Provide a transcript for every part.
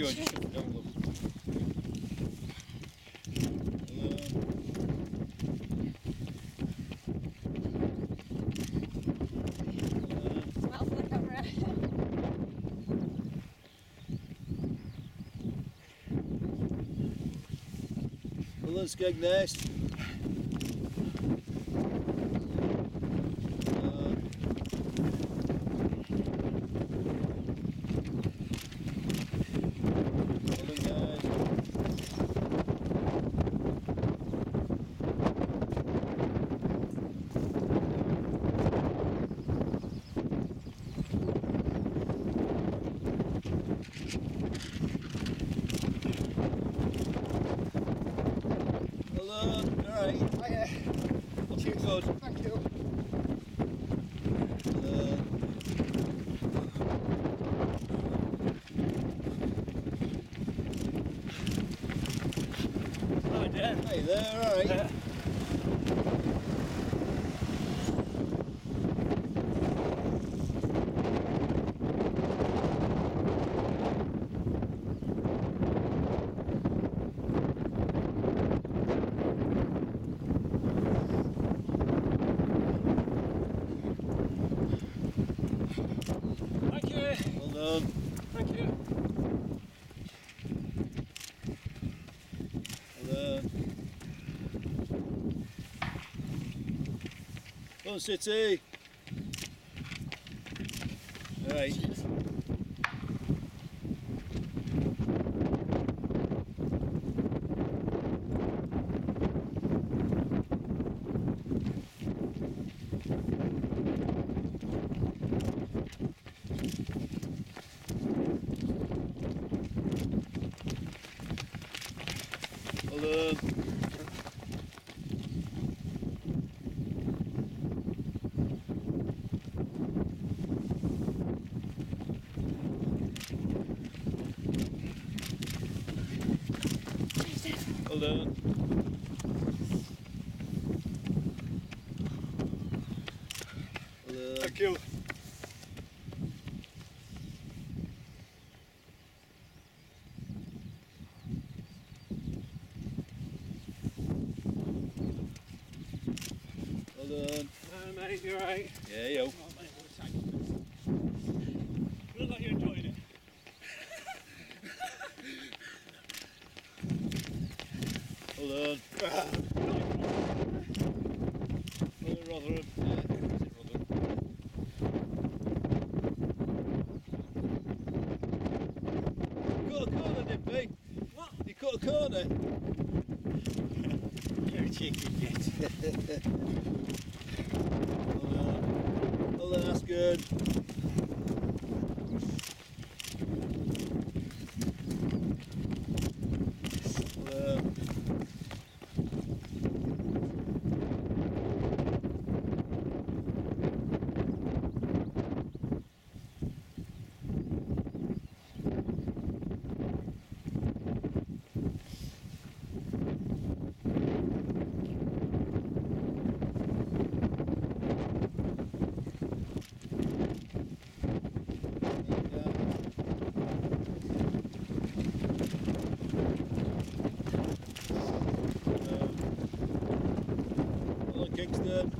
geçiyor öncesi falan bulur. Let's get next. Go City! No, mate, you're right. Yeah, yo. Oh, mate, you look like you're enjoying it. Hold on. That's good. Kingston.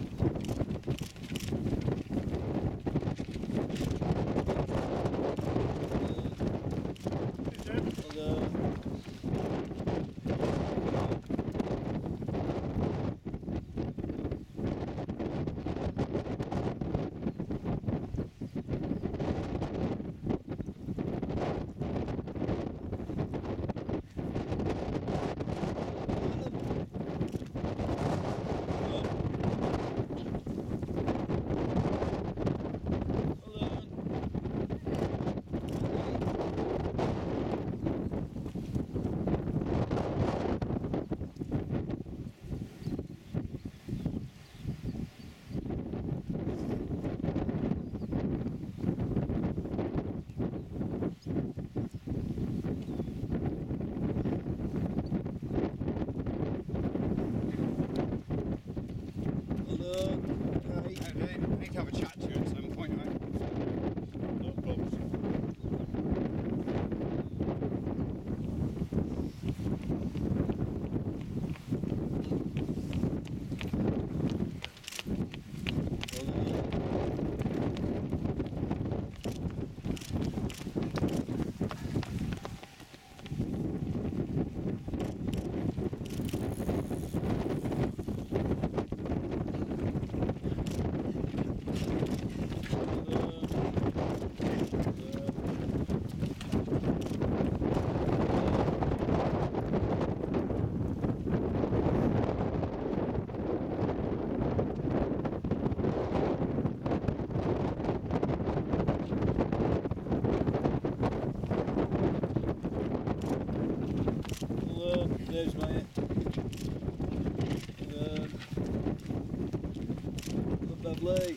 Golly.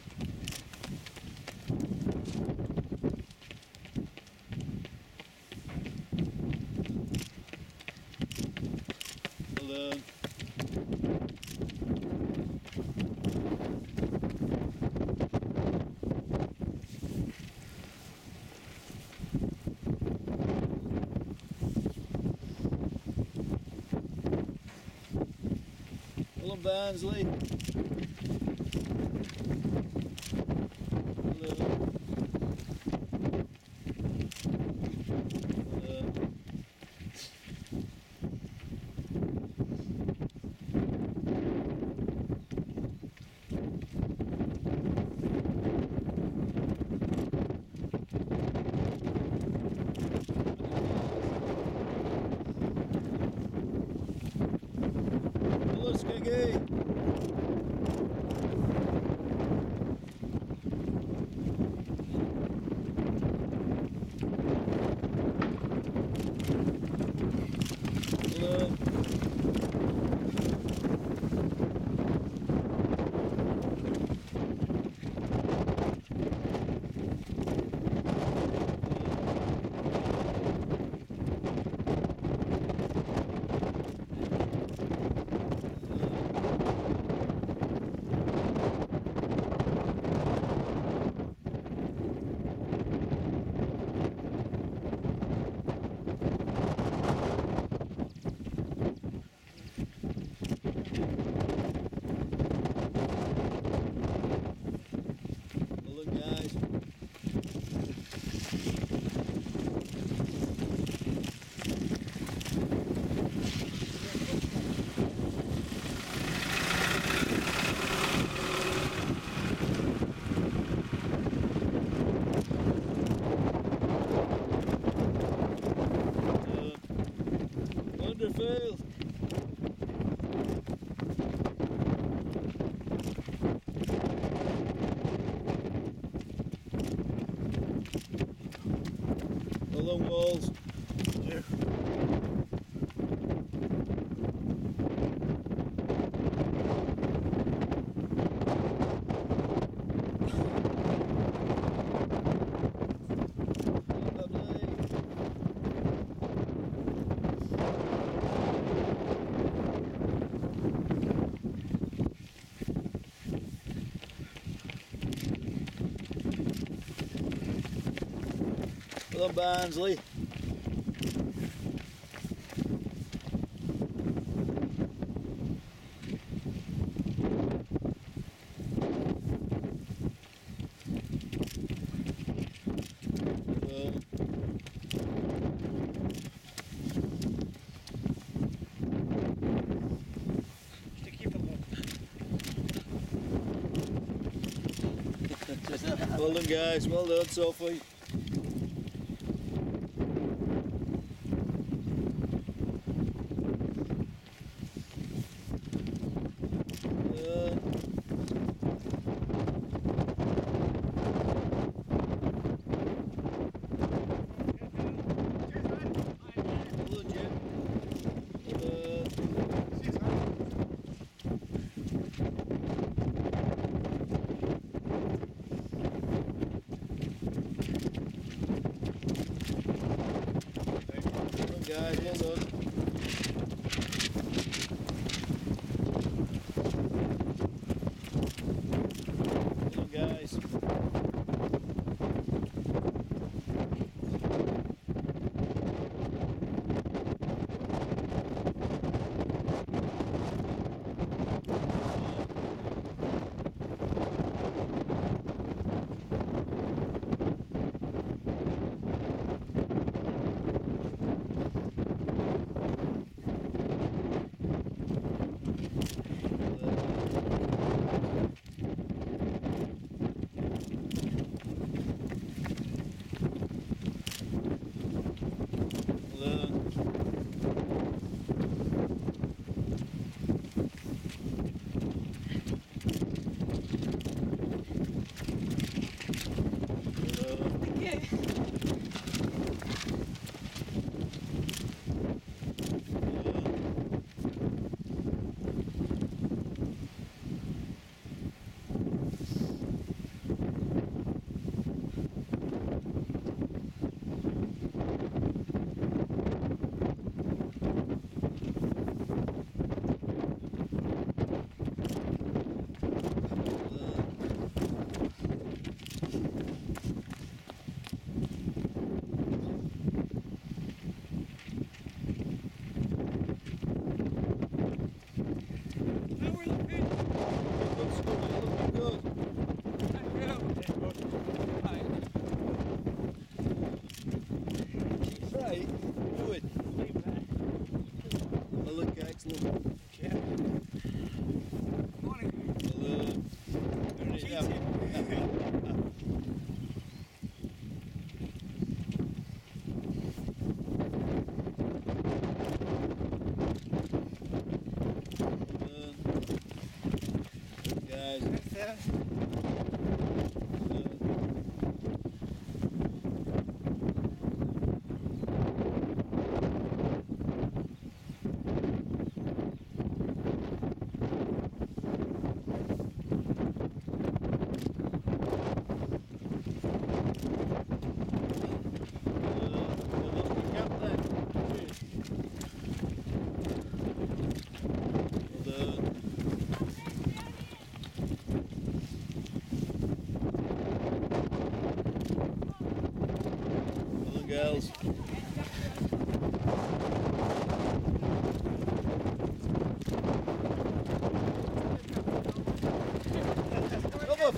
Hello. Hello, Hello, Barnsley. well done guys, well done Sophie.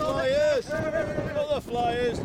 Flyers! Go Flyers!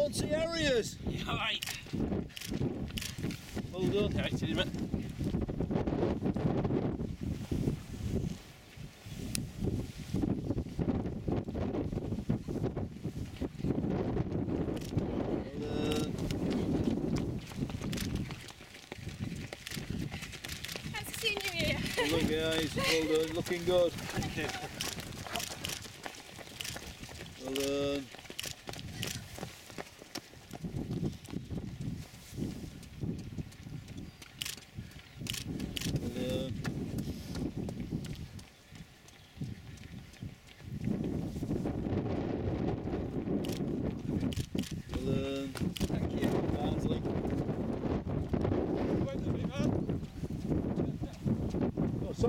faulty areas. Yeah, right. Well done. Right, see you Guys, well done, looking good.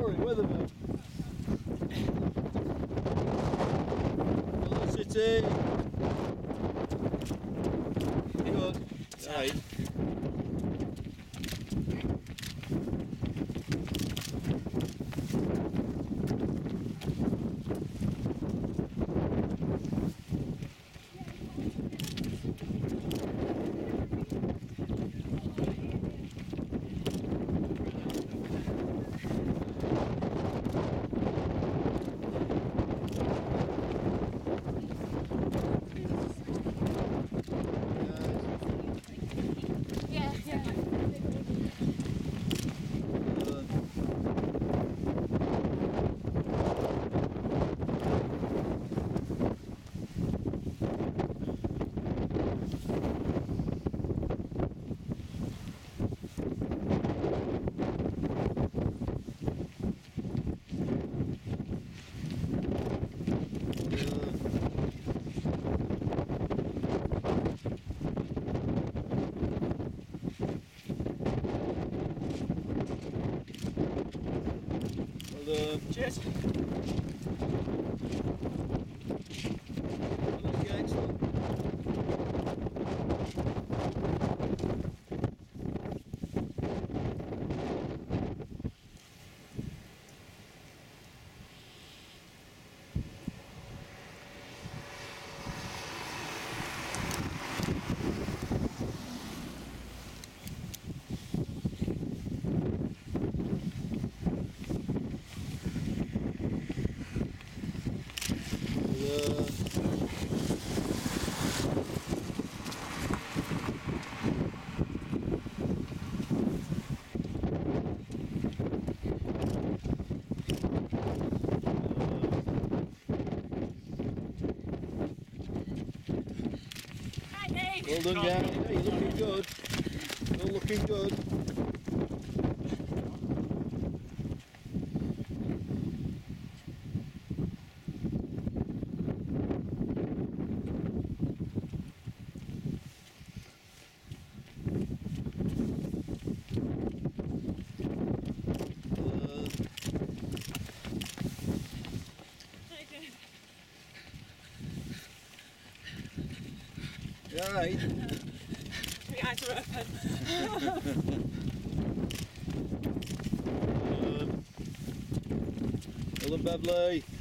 Story, Weatherman. Cheers. Well done, excellent. Well done. Hey, you're looking good. You're looking good. Alright? My eyes are open.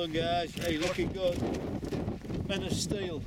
Well guys. Hey, looking good. Men of steel.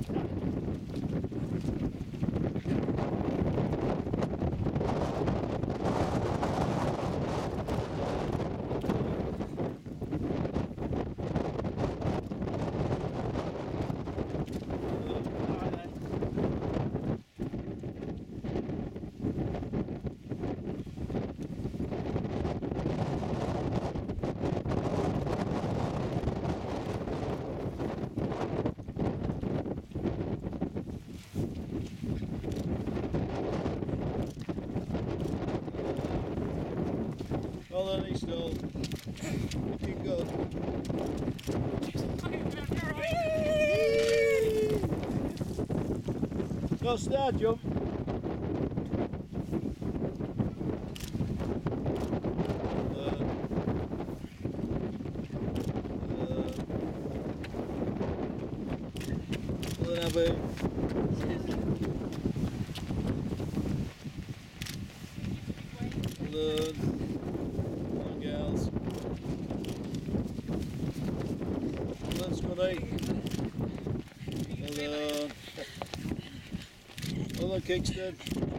Well done, East Hull. Good. Go start, jump. Uh, uh, well done, Abby. Well done. Come on, gals. Well done, Scotty. Done, Kingston.